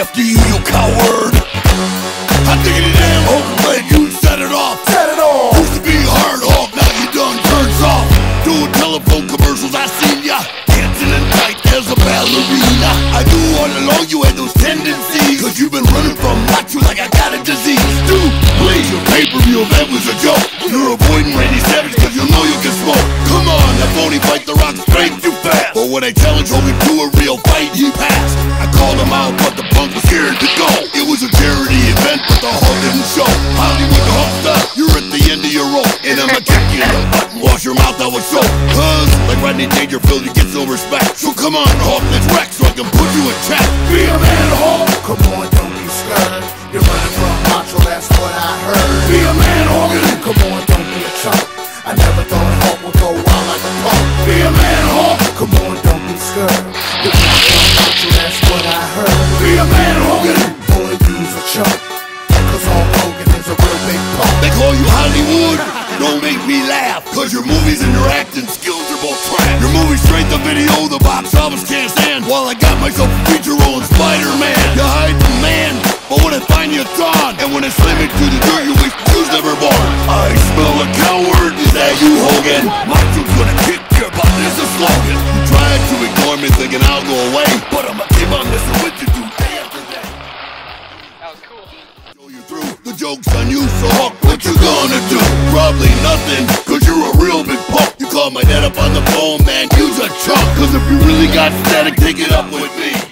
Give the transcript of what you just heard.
after you, you coward. I think it damn oh, let you set it off. Set it off. Used to be hard hawk, now you done turned soft. Doing telephone commercials, I seen ya. Dancing and tight as a ballerina. I knew all along you had those tendencies. Cause you've been running from macho like I got a disease. Dude, please, your pay-per-view event was a joke. You're avoiding Randy Savage cause you know you can smoke. Come on, that phony fight the rock straight too fast. But when I challenged Hogan to a real fight, he passed. I called him out, but the scared to go. It was a charity event, but the Hulk didn't show. Hollywood the Hulk stuff, you're at the end of your rope. And I'ma kick you in the butt and wash your mouth out with soap. Cause, like Rodney Dangerfield, you get no respect. So come on, Hulk, let's wreck so I can put you in check. Be a man, Hulk. Come on, don't be scared. You're running from macho, that's what I heard. Be a man, Hogan. Come on, don't be a chump. I never thought Hulk would go wild like a punk. Be a man, Hulk. Come on, don't be scared. A real big punk. They call you Hollywood. Don't make me laugh, cause your movies and your acting skills are both trash. Your movie straight to video, the box office can't stand. While I got myself a feature role in Spider-Man. You hide the man, but when I find you, on. And when I slam it to the dirt, you wish you never born. I smell a coward, is that you, Hogan? Macho's gonna kick your butt, there's a slogan. You tried to ignore me thinking I'll go away, joke's on you, so Hawk, what you gonna do? Probably nothing, cause you're a real big punk. You call my dad up on the phone, man, you's a chump. Cause if you really got static, take it up with me.